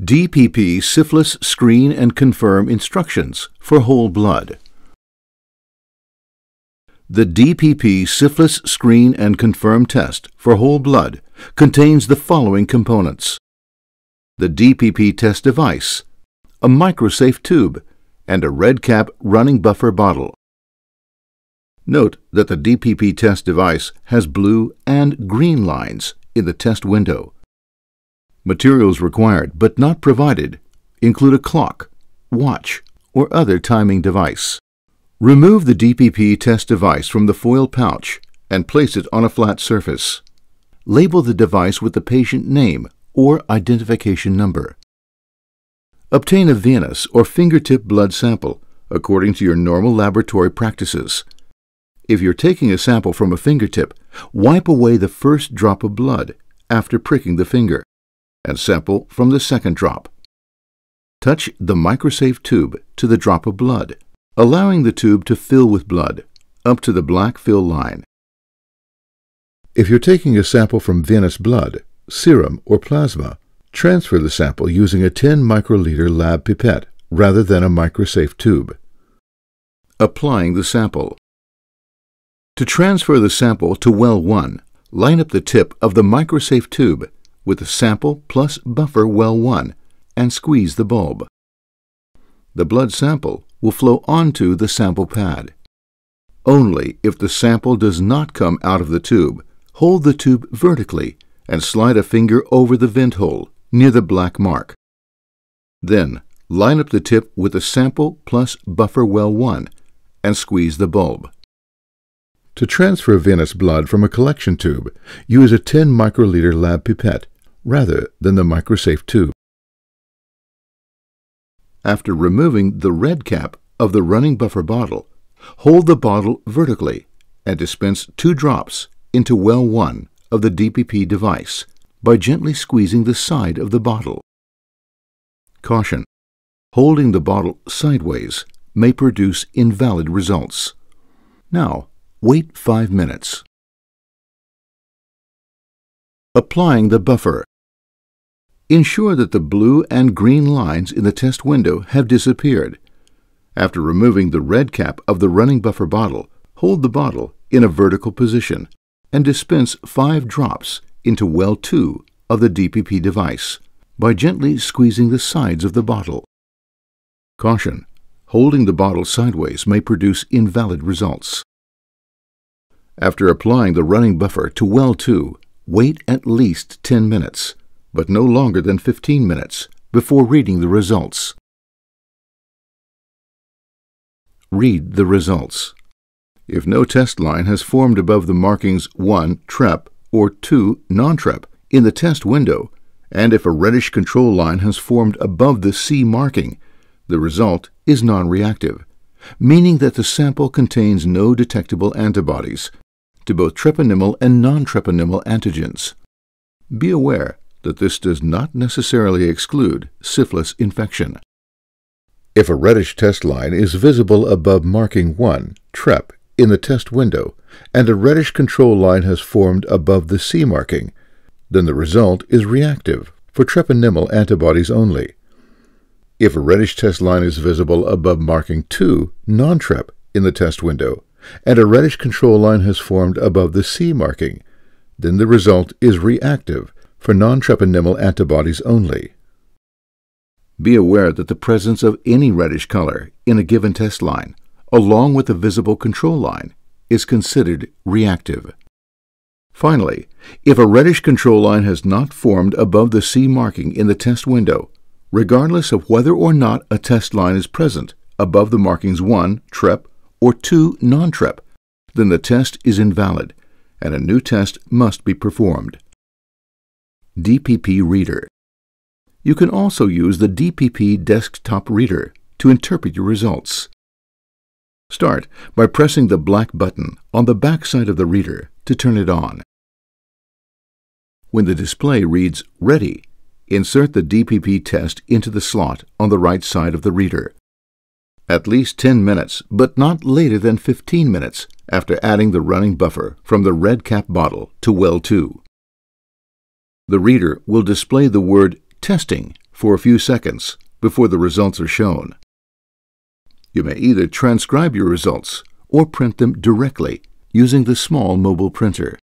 DPP Syphilis Screen and Confirm Instructions for Whole Blood. The DPP Syphilis Screen and Confirm test for whole blood contains the following components. The DPP test device, a microsafe tube, and a red cap running buffer bottle. Note that the DPP test device has blue and green lines in the test window. Materials required but not provided include a clock, watch, or other timing device. Remove the DPP test device from the foil pouch and place it on a flat surface. Label the device with the patient name or identification number. Obtain a venous or fingertip blood sample according to your normal laboratory practices. If you're taking a sample from a fingertip, wipe away the first drop of blood after pricking the finger and sample from the second drop. Touch the microsafe tube to the drop of blood, allowing the tube to fill with blood up to the black fill line. If you're taking a sample from venous blood, serum, or plasma, transfer the sample using a 10 microliter lab pipette rather than a microsafe tube. Applying the sample. To transfer the sample to well 1, line up the tip of the microsafe tube with the sample plus buffer well 1 and squeeze the bulb. The blood sample will flow onto the sample pad. Only if the sample does not come out of the tube, hold the tube vertically and slide a finger over the vent hole near the black mark. Then, line up the tip with the sample plus buffer well 1 and squeeze the bulb. To transfer venous blood from a collection tube, use a 10 microliter lab pipette rather than the microsafe tube. After removing the red cap of the running buffer bottle, hold the bottle vertically and dispense two drops into well 1 of the DPP device by gently squeezing the side of the bottle. Caution. Holding the bottle sideways may produce invalid results. Now, Wait 5 minutes. Applying the buffer. Ensure that the blue and green lines in the test window have disappeared. After removing the red cap of the running buffer bottle, hold the bottle in a vertical position and dispense 5 drops into well 2 of the DPP device by gently squeezing the sides of the bottle. Caution. Holding the bottle sideways may produce invalid results. After applying the running buffer to well 2, wait at least 10 minutes, but no longer than 15 minutes, before reading the results. Read the results. If no test line has formed above the markings 1 TREP or 2 non-TREP in the test window, and if a reddish control line has formed above the C marking, the result is non-reactive, meaning that the sample contains no detectable antibodies to both treponemal and non-treponemal antigens. Be aware that this does not necessarily exclude syphilis infection. If a reddish test line is visible above marking 1, TREP, in the test window, and a reddish control line has formed above the C marking, then the result is reactive for treponemal antibodies only. If a reddish test line is visible above marking 2, non-TREP, in the test window, and a reddish control line has formed above the C marking, then the result is reactive for non-treponemal antibodies only. Be aware that the presence of any reddish color in a given test line, along with a visible control line, is considered reactive. Finally, if a reddish control line has not formed above the C marking in the test window, regardless of whether or not a test line is present above the markings 1, TREP, or 2 non-TREP, then the test is invalid and a new test must be performed. DPP Reader You can also use the DPP Desktop Reader to interpret your results. Start by pressing the black button on the back side of the reader to turn it on. When the display reads Ready, insert the DPP test into the slot on the right side of the reader at least 10 minutes, but not later than 15 minutes after adding the running buffer from the red cap bottle to well 2. The reader will display the word testing for a few seconds before the results are shown. You may either transcribe your results or print them directly using the small mobile printer.